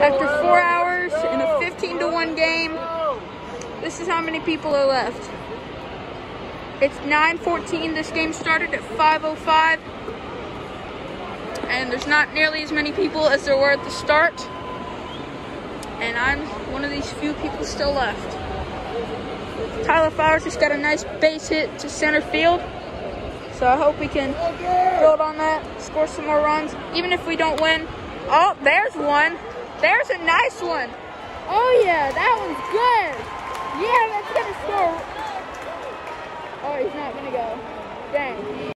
After four hours in a 15 to 1 game, this is how many people are left. It's 9.14. This game started at 5.05. And there's not nearly as many people as there were at the start. And I'm one of these few people still left. Tyler Flowers just got a nice base hit to center field. So I hope we can build on that, score some more runs, even if we don't win. Oh, there's one. There's a nice one. Oh yeah, that one's good. Yeah, that's gonna score. Oh, he's not gonna go. Dang.